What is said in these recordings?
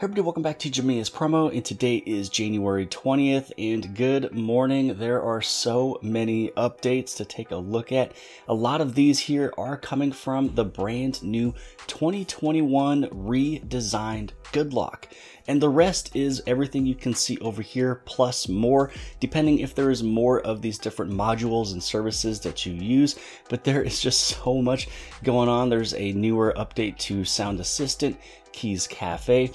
everybody, welcome back to Jimmy is promo, and today is January 20th, and good morning. There are so many updates to take a look at. A lot of these here are coming from the brand new 2021 redesigned Good Lock. And the rest is everything you can see over here, plus more, depending if there is more of these different modules and services that you use. But there is just so much going on. There's a newer update to Sound Assistant, Keys Cafe,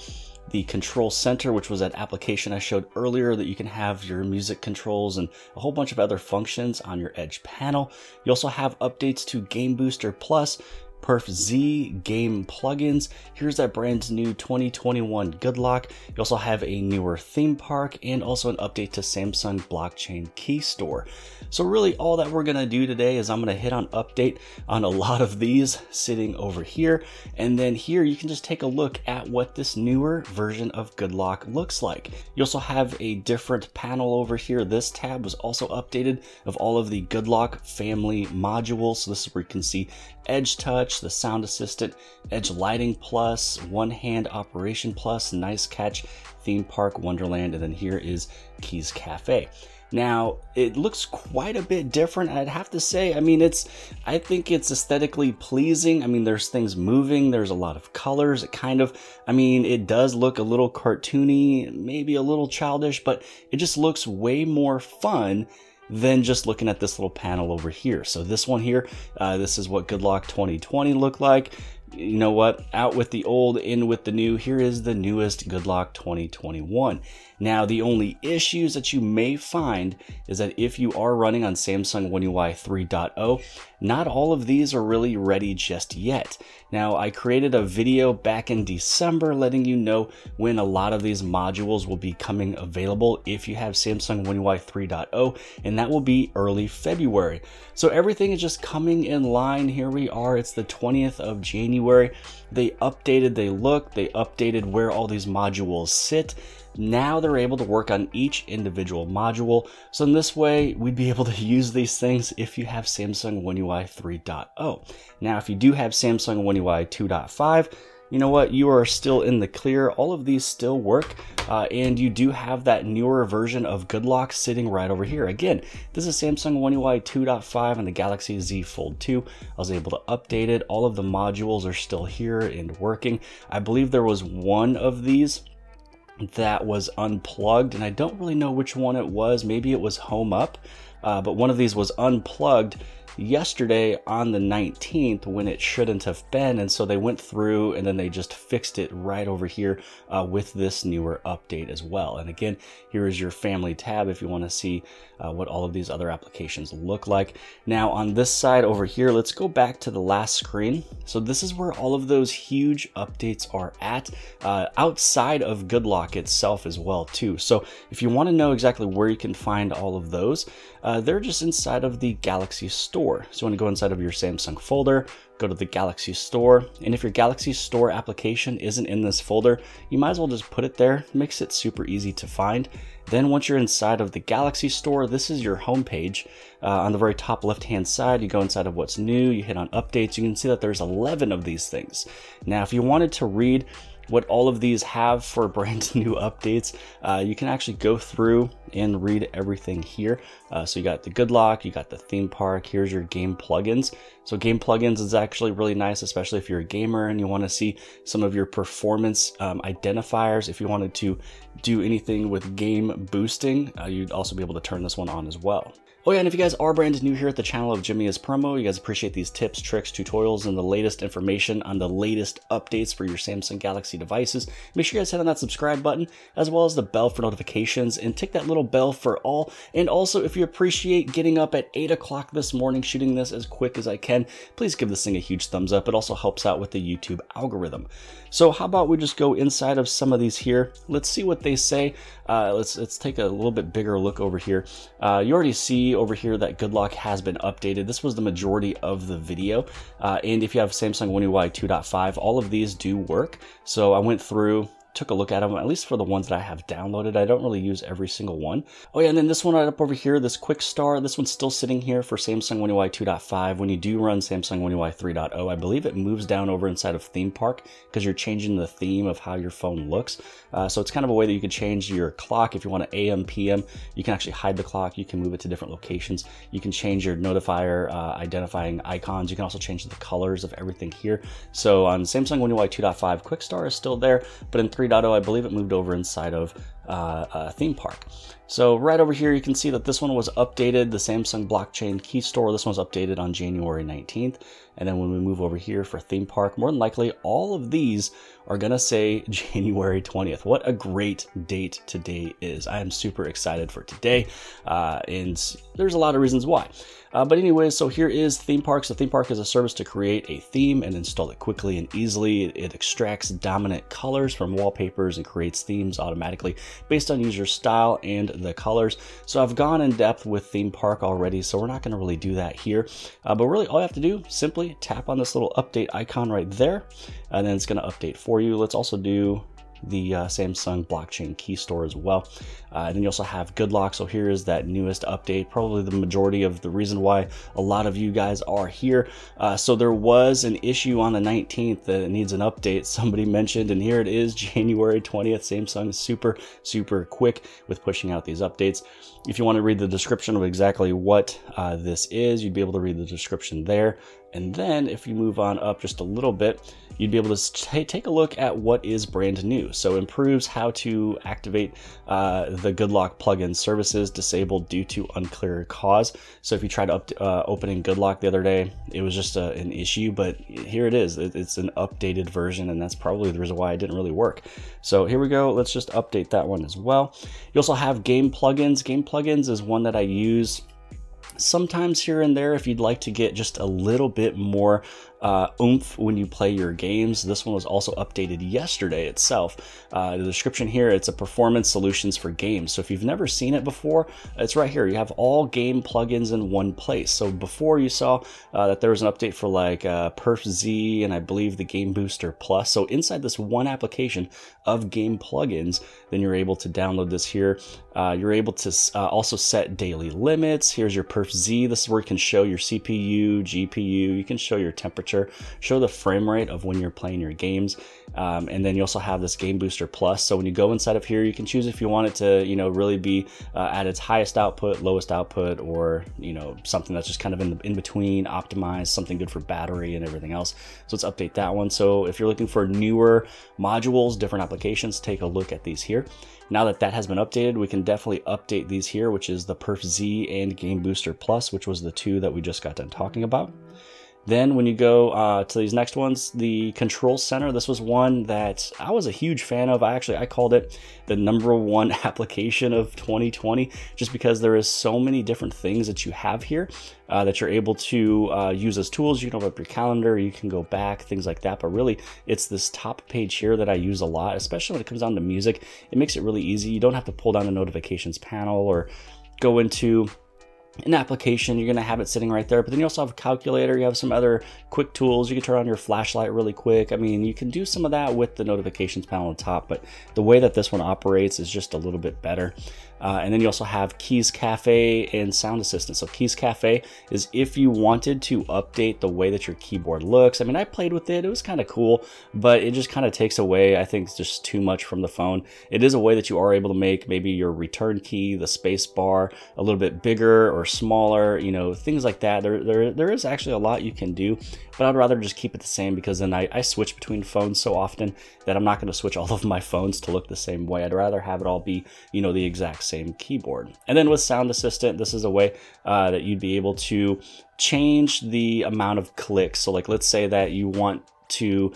the control center, which was that application I showed earlier that you can have your music controls and a whole bunch of other functions on your Edge panel. You also have updates to Game Booster Plus, Perf Z game plugins. Here's that brand new 2021 Good Lock. You also have a newer theme park and also an update to Samsung Blockchain Key Store. So really all that we're gonna do today is I'm gonna hit on update on a lot of these sitting over here. And then here you can just take a look at what this newer version of Good Lock looks like. You also have a different panel over here. This tab was also updated of all of the Good Lock family modules. So this is where you can see Edge Touch, the Sound Assistant, Edge Lighting Plus, One Hand Operation Plus, Nice Catch, Theme Park Wonderland, and then here is Keys Cafe. Now, it looks quite a bit different. I'd have to say, I mean, it's, I think it's aesthetically pleasing. I mean, there's things moving, there's a lot of colors. It kind of, I mean, it does look a little cartoony, maybe a little childish, but it just looks way more fun than just looking at this little panel over here. So this one here, uh, this is what Good Lock 2020 looked like. You know what? Out with the old, in with the new. Here is the newest Good Lock 2021. Now, the only issues that you may find is that if you are running on Samsung One UI 3.0, not all of these are really ready just yet. Now, I created a video back in December letting you know when a lot of these modules will be coming available if you have Samsung One UI 3.0, and that will be early February. So everything is just coming in line. Here we are. It's the 20th of January. They updated, they look, they updated where all these modules sit. Now they're able to work on each individual module. So in this way, we'd be able to use these things if you have Samsung One UI 3.0. Now, if you do have Samsung One UI 2.5, you know what, you are still in the clear. All of these still work, uh, and you do have that newer version of Good Lock sitting right over here. Again, this is Samsung One UI 2.5 and the Galaxy Z Fold 2. I was able to update it. All of the modules are still here and working. I believe there was one of these that was unplugged, and I don't really know which one it was. Maybe it was Home Up, uh, but one of these was unplugged yesterday on the 19th when it shouldn't have been. And so they went through and then they just fixed it right over here uh, with this newer update as well. And again, here is your family tab if you want to see uh, what all of these other applications look like. Now on this side over here, let's go back to the last screen. So this is where all of those huge updates are at uh, outside of Good Lock itself as well too. So if you want to know exactly where you can find all of those, uh, they're just inside of the Galaxy Store Store. So you go inside of your Samsung folder, go to the Galaxy Store, and if your Galaxy Store application isn't in this folder, you might as well just put it there. Makes it super easy to find. Then once you're inside of the Galaxy Store, this is your home page. Uh, on the very top left-hand side, you go inside of what's new, you hit on updates, you can see that there's 11 of these things. Now, if you wanted to read what all of these have for brand new updates. Uh, you can actually go through and read everything here. Uh, so you got the good lock, you got the theme park, here's your game plugins. So game plugins is actually really nice, especially if you're a gamer and you want to see some of your performance um, identifiers. If you wanted to do anything with game boosting, uh, you'd also be able to turn this one on as well. Oh yeah, and if you guys are brand new here at the channel of Jimmy is Promo, you guys appreciate these tips, tricks, tutorials, and the latest information on the latest updates for your Samsung Galaxy devices, make sure you guys hit on that subscribe button, as well as the bell for notifications, and tick that little bell for all. And also, if you appreciate getting up at 8 o'clock this morning, shooting this as quick as I can, please give this thing a huge thumbs up. It also helps out with the YouTube algorithm. So how about we just go inside of some of these here. Let's see what they say. Uh, let's, let's take a little bit bigger look over here. Uh, you already see over here that Good Lock has been updated. This was the majority of the video. Uh, and if you have Samsung One UI 2.5, all of these do work. So I went through took a look at them, at least for the ones that I have downloaded. I don't really use every single one. Oh yeah, and then this one right up over here, this Quick Star, this one's still sitting here for Samsung One UI 2.5. When you do run Samsung One UI 3.0, I believe it moves down over inside of Theme Park because you're changing the theme of how your phone looks. Uh, so it's kind of a way that you could change your clock. If you want to AM, PM, you can actually hide the clock. You can move it to different locations. You can change your notifier uh, identifying icons. You can also change the colors of everything here. So on Samsung One UI 2.5, Quick Star is still there, but in 3.0, I believe it moved over inside of uh, uh, theme park. So right over here, you can see that this one was updated, the Samsung blockchain key store. This one was updated on January 19th. And then when we move over here for theme park, more than likely all of these are gonna say January 20th. What a great date today is. I am super excited for today. Uh, and there's a lot of reasons why. Uh, but anyway, so here is Theme Park. So Theme Park is a service to create a theme and install it quickly and easily. It, it extracts dominant colors from wallpapers and creates themes automatically based on user style and the colors. So I've gone in depth with Theme Park already, so we're not going to really do that here. Uh, but really all you have to do, simply tap on this little update icon right there, and then it's going to update for you. Let's also do the uh, Samsung blockchain key store as well. Uh, and then you also have Good Lock. So here is that newest update, probably the majority of the reason why a lot of you guys are here. Uh, so there was an issue on the 19th that needs an update. Somebody mentioned, and here it is, January 20th. Samsung is super, super quick with pushing out these updates. If you want to read the description of exactly what uh, this is, you'd be able to read the description there. And then if you move on up just a little bit, you'd be able to take a look at what is brand new. So improves how to activate uh, the GoodLock plugin services disabled due to unclear cause. So if you tried up, uh, opening GoodLock the other day, it was just a, an issue, but here it is. It, it's an updated version, and that's probably the reason why it didn't really work. So here we go. Let's just update that one as well. You also have game plugins. Game plugins is one that I use sometimes here and there if you'd like to get just a little bit more uh, oomph when you play your games. This one was also updated yesterday itself. Uh, the description here, it's a performance solutions for games. So if you've never seen it before, it's right here. You have all game plugins in one place. So before you saw uh, that there was an update for like uh, Perf Z and I believe the Game Booster Plus. So inside this one application of game plugins, then you're able to download this here. Uh, you're able to uh, also set daily limits. Here's your Perf Z. This is where you can show your CPU, GPU. You can show your temperature show the frame rate of when you're playing your games. Um, and then you also have this Game Booster Plus. So when you go inside of here, you can choose if you want it to, you know, really be uh, at its highest output, lowest output, or, you know, something that's just kind of in, the, in between, optimized, something good for battery and everything else. So let's update that one. So if you're looking for newer modules, different applications, take a look at these Now that that has been updated, we can definitely update these here, which is the Perf Z and Game Booster Plus, which was the two that we just got done talking about. Then when you go uh, to these next ones, the Control Center, this was one that I was a huge fan of. I actually, I called it the number one application of 2020 just because there is so many different things that you have here uh, that you're able to uh, use as tools. You can open up your calendar, you can go back, things like that. But really, it's this top page here that I use a lot, especially when it comes down to music. It makes it really easy. You don't have to pull down the notifications panel or go into an application, you're going to have it sitting right there. But then you also have a calculator, you have some other quick tools. You can turn on your flashlight really quick. I mean, you can do some of that with the notifications panel on top, but the way that this one operates is just a little bit better. Uh, and then you also have Keys Cafe and Sound Assistant. So Keys Cafe is if you wanted to update the way that your keyboard looks. I mean, I played with it. It was kind of cool, but it just kind of takes away, I think, just too much from the phone. It is a way that you are able to make maybe your return key, the space bar, a little bit bigger or smaller, you know, things like that. There, there, there is actually a lot you can do, but I'd rather just keep it the same because then I, I switch between phones so often that I'm not going to switch all of my phones to look the same way. I'd rather have it all be, you know, the exact same keyboard. And then with Sound Assistant, this is a way uh, that you'd be able to change the amount of clicks. So like, let's say that you want to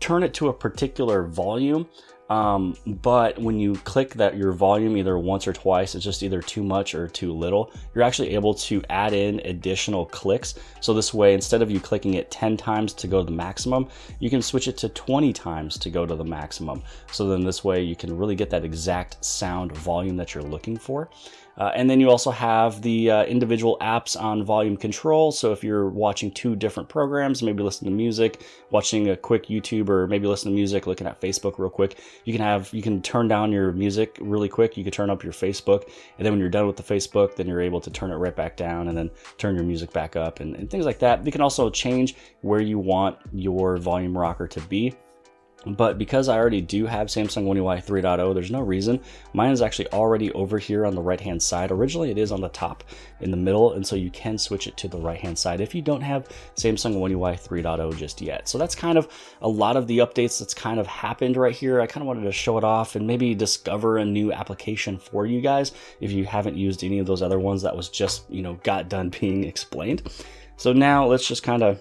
turn it to a particular volume um, but when you click that your volume either once or twice, it's just either too much or too little. You're actually able to add in additional clicks. So this way, instead of you clicking it 10 times to go to the maximum, you can switch it to 20 times to go to the maximum. So then this way you can really get that exact sound volume that you're looking for. Uh, and then you also have the uh, individual apps on volume control. So if you're watching two different programs, maybe listening to music, watching a quick YouTube, or maybe listening to music, looking at Facebook real quick, you can have you can turn down your music really quick. You can turn up your Facebook, and then when you're done with the Facebook, then you're able to turn it right back down, and then turn your music back up, and, and things like that. You can also change where you want your volume rocker to be. But because I already do have Samsung One UI 3.0, there's no reason. Mine is actually already over here on the right hand side. Originally it is on the top in the middle, and so you can switch it to the right hand side if you don't have Samsung One UI 3.0 just yet. So that's kind of a lot of the updates that's kind of happened right here. I kind of wanted to show it off and maybe discover a new application for you guys if you haven't used any of those other ones that was just, you know, got done being explained. So now let's just kind of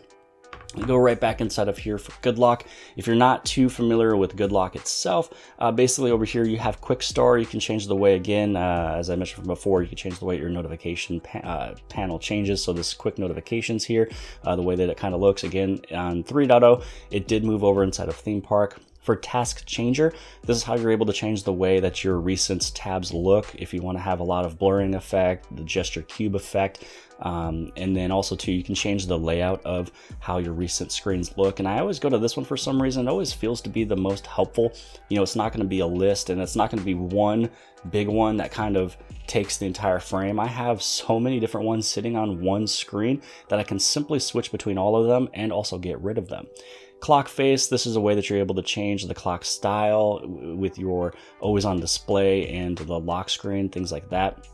go right back inside of here for Good Lock. If you're not too familiar with Good Lock itself, uh, basically over here you have Quick star You can change the way again, uh, as I mentioned from before, you can change the way your notification pa uh, panel changes. So this quick notifications here, uh, the way that it kind of looks again on 3.0, it did move over inside of Theme Park. For Task Changer, this is how you're able to change the way that your recent tabs look. If you want to have a lot of blurring effect, the gesture cube effect, um, and then also too, you can change the layout of how your recent screens look. And I always go to this one for some reason. It always feels to be the most helpful. You know, it's not going to be a list and it's not going to be one big one that kind of takes the entire frame. I have so many different ones sitting on one screen that I can simply switch between all of them and also get rid of them. Clock face, this is a way that you're able to change the clock style with your always on display and the lock screen, things like that.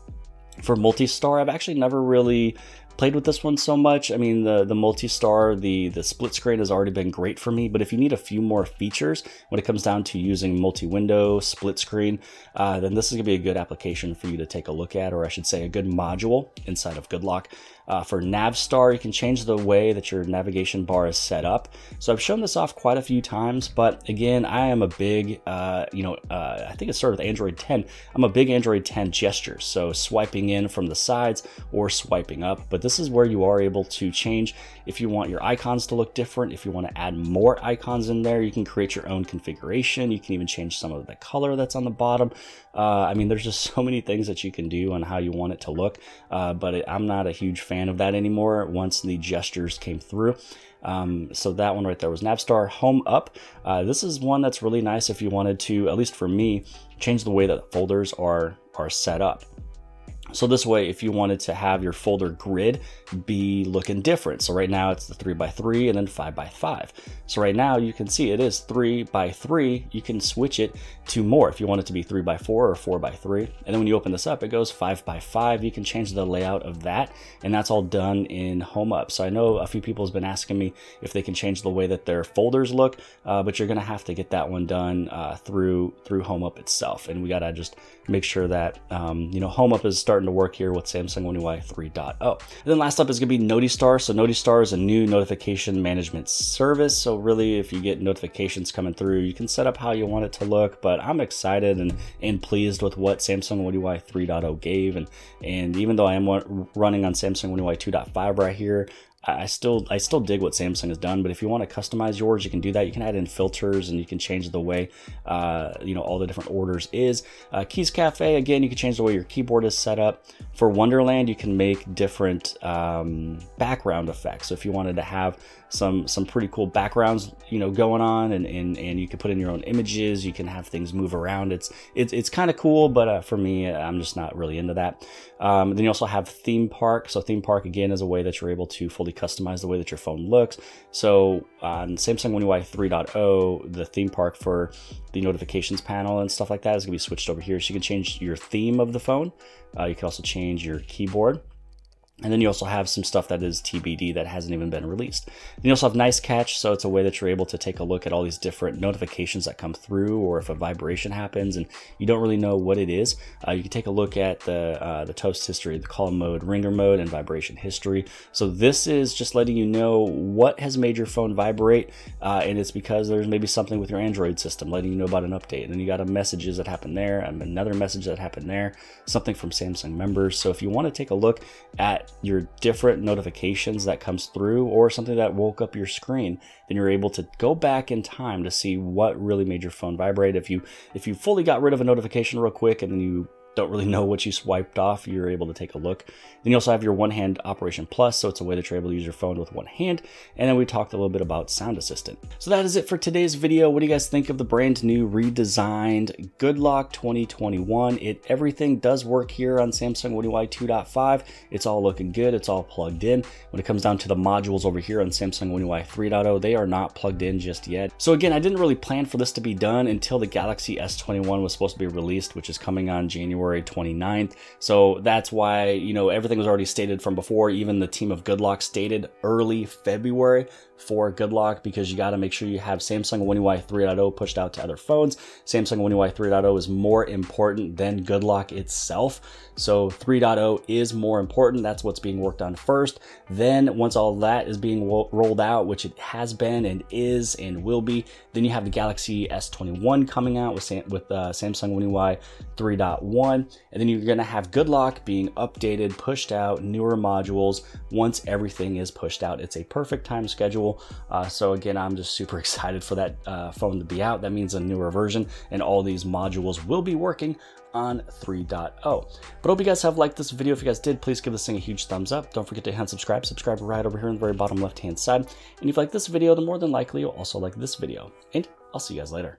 For multi-star, I've actually never really played with this one so much. I mean, the, the multi-star, the, the split screen has already been great for me, but if you need a few more features when it comes down to using multi-window, split screen, uh, then this is gonna be a good application for you to take a look at, or I should say a good module inside of GoodLock. Uh, for Navstar, you can change the way that your navigation bar is set up. So I've shown this off quite a few times, but again, I am a big, uh, you know, uh, I think it started with Android 10. I'm a big Android 10 gesture, so swiping in from the sides or swiping up. But this is where you are able to change if you want your icons to look different, if you want to add more icons in there, you can create your own configuration. You can even change some of the color that's on the bottom. Uh, I mean, there's just so many things that you can do on how you want it to look, uh, but it, I'm not a huge fan of that anymore once the gestures came through. Um, so that one right there was Navstar Home Up. Uh, this is one that's really nice if you wanted to, at least for me, change the way that folders are are set up. So this way, if you wanted to have your folder grid be looking different. So right now it's the three by three and then five by five. So right now you can see it is three by three. You can switch it to more if you want it to be three by four or four by three. And then when you open this up, it goes five by five. You can change the layout of that. And that's all done in Home Up. So I know a few people has been asking me if they can change the way that their folders look, uh, but you're gonna have to get that one done uh, through through Home Up itself. And we gotta just make sure that um, you know Home Up is starting to work here with Samsung One UI 3.0. And then last up is going to be NotiStar. So NotiStar is a new notification management service. So really, if you get notifications coming through, you can set up how you want it to look. But I'm excited and, and pleased with what Samsung One UI 3.0 gave. And, and even though I am running on Samsung One UI 2.5 right here, I still I still dig what Samsung has done, but if you want to customize yours, you can do that. You can add in filters and you can change the way uh, you know all the different orders is. Uh, Keys Cafe again, you can change the way your keyboard is set up. For Wonderland, you can make different um, background effects. So if you wanted to have some some pretty cool backgrounds you know going on and and, and you can put in your own images you can have things move around. It's it's, it's kind of cool but uh, for me i'm just not really into that. Um, then you also have theme park. So theme park again is a way that you're able to fully customize the way that your phone looks. So on samsung one ui 3.0 the theme park for the notifications panel and stuff like that is going to be switched over here. So you can change your theme of the phone. Uh, you can also change your keyboard and then you also have some stuff that is TBD that hasn't even been released. Then you also have Nice Catch, so it's a way that you're able to take a look at all these different notifications that come through, or if a vibration happens and you don't really know what it is, uh, you can take a look at the uh, the toast history, the call mode, ringer mode, and vibration history. So this is just letting you know what has made your phone vibrate, uh, and it's because there's maybe something with your Android system, letting you know about an update. And then you got a messages that happened there, and another message that happened there, something from Samsung members. So if you want to take a look at your different notifications that comes through or something that woke up your screen then you're able to go back in time to see what really made your phone vibrate. If you if you fully got rid of a notification real quick and then you don't really know what you swiped off, you're able to take a look. Then you also have your one hand Operation Plus, so it's a way that you're able to use your phone with one hand. And then we talked a little bit about Sound Assistant. So that is it for today's video. What do you guys think of the brand new redesigned Good Lock 2021? It everything does work here on Samsung One UI 2.5. It's all looking good. It's all plugged in. When it comes down to the modules over here on Samsung One UI 3.0, they are not plugged in just yet. So again, I didn't really plan for this to be done until the Galaxy S21 was supposed to be released, which is coming on January 29th. So that's why, you know, everything was already stated from before. Even the team of Goodlock stated early February for Goodlock because you got to make sure you have Samsung One UI 3.0 pushed out to other phones. Samsung One UI 3.0 is more important than Goodlock itself. So 3.0 is more important. That's what's being worked on first. Then once all that is being rolled out, which it has been and is and will be, then you have the Galaxy S21 coming out with, Sam with uh, Samsung One UI 3.1. And then you're going to have Goodlock being updated, pushed out, newer modules once everything is pushed out. It's a perfect time schedule. Uh, so again, I'm just super excited for that uh, phone to be out. That means a newer version and all these modules will be working on 3.0. But hope you guys have liked this video. If you guys did, please give this thing a huge thumbs up. Don't forget to hit subscribe. Subscribe right over here on the very bottom left hand side. And if you like this video, then more than likely you'll also like this video. And I'll see you guys later.